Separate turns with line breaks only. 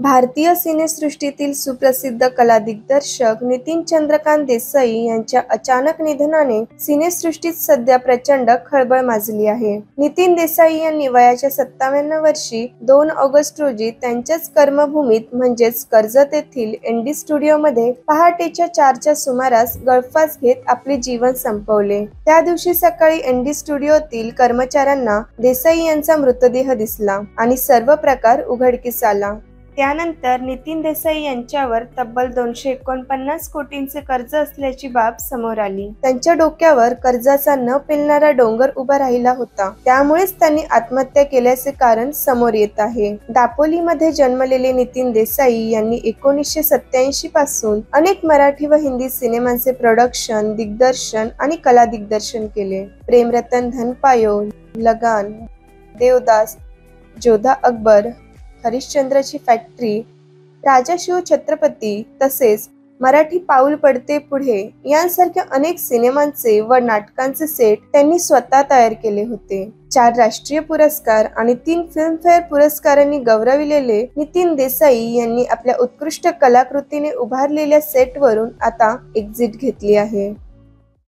भारतीय सिनेसृष्टीतील सुप्रसिद्ध कला दिग्दर्शक नितीन चंद्रकांत देसाई यांच्या अचानक निधनाने सिनेसृष्टीत सध्या प्रचंड खळबळ माजली आहे. नितीन देसाई यांनी वयाच्या सत्तावन्न वर्षी दोन ऑगस्ट रोजी त्यांच्याच कर्मभूमीत म्हणजेच कर्जत येथील एनडी स्टुडिओमध्ये पहाटेच्या चारच्या सुमारास गळफास घेत आपले जीवन संपवले. त्या दिवशी सकाळी एनडी स्टुडिओतील कर्मचाऱ्यांना देसाई यांचा मृतदेह दिसला आणि सर्व प्रकार उघडकीस आला. त्यानंतर नितीन देसाई यांच्यावर तब्बल दोनशे एकोणपन्नास कोटींचे कर्ज असल्याची बाब समोर आली. त्यांच्या डोक्यावर कर्जाचा न पेलणारा डोंगर उभा राहिला होता. त्यामुळेच त्यांनी आत्महत्या केल्याचे कारण समोर येत आहे. दापोलीमध्ये जन्मलेले नितीन देसाई यांनी एकोणीसशे सत्याऐंशी पासून अनेक मराठी व हिंदी सिनेमांचे प्रोडक्शन दिग्दर्शन आणि कला दिग्दर्शन केले. प्रेमरतन धनपायो लगान देवदास जोधा अकबर हरिश्चंद्रची फॅक्टरी राजाशिव छत्रपती तसेच मराठी पाऊल पडते पुढे यांसारख्या अनेक सिनेमांचे व नाटकांचे सेट त्यांनी स्वतः तयार केले होते. चार राष्ट्रीय पुरस्कार आणि तीन फिल्मफेअर पुरस्कारांनी गौरविलेले नितीन देसाई यांनी आपल्या उत्कृष्ट कलाकृतीने उभारलेल्या सेटवरून आता एक्झिट घेतली आहे.